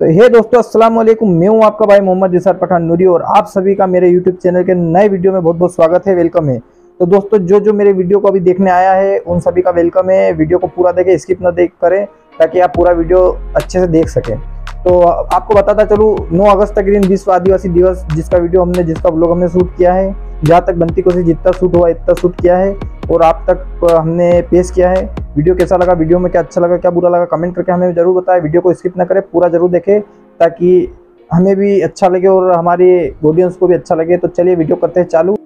तो हे दोस्तों, अस्सलाम वालेकुम मैं हूँ आपका भाई मोहम्मद जिसार पठान नूरी और आप सभी का मेरे यूट्यूब चैनल के नए वीडियो में बहुत बहुत स्वागत है वेलकम है। तो दोस्तों जो जो मेरे वीडियो को अभी देखने आया है, उन सभी का वेलकम है। वीडियो को पूरा देखें स्किप ना देख करें, ताकि आप पूरा वीडियो अच्छे से देख सकें। तो आपको बताता चलूँ, नौ अगस्त तक दिन विश्व आदिवासी दिवस, जिसका वीडियो हमने, जिसका ब्लॉग हमने शूट किया है, जहाँ तक बनती कोशिश, जितना शूट हुआ, इतना शूट किया है। और आप तक हमने पेश किया है। वीडियो कैसा लगा, वीडियो में क्या अच्छा लगा, क्या बुरा लगा, कमेंट करके हमें ज़रूर बताएँ। वीडियो को स्किप ना करें, पूरा ज़रूर देखें, ताकि हमें भी अच्छा लगे और हमारे ऑडियंस को भी अच्छा लगे। तो चलिए, वीडियो करते हैं चालू।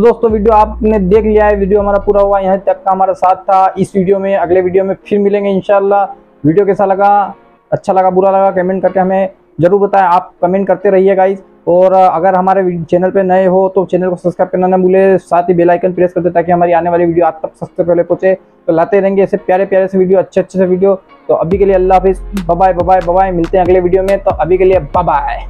तो दोस्तों, वीडियो आपने देख लिया है, वीडियो हमारा पूरा हुआ, यहाँ तक का हमारा साथ था। इस वीडियो में, अगले वीडियो में फिर मिलेंगे इनशाला वीडियो कैसा लगा? अच्छा लगा, बुरा लगा, कमेंट करके हमें ज़रूर बताएँ। आप कमेंट करते रहिए गाइज़ और अगर हमारे चैनल पे नए हो तो चैनल को सब्सक्राइब करना ना भूले। साथ ही बेल आइकन प्रेस कर दे, ताकि हमारी आने वाली वीडियो आप तक सबसे पहले पहुँचे। तो लाते रहेंगे ऐसे प्यारे प्यारे से वीडियो, अच्छे अच्छे से वीडियो। तो अभी के लिए अल्लाह हाफिज़। बबाई बबाई बबाई मिलते हैं अगले वीडियो में। तो अभी के लिए बाय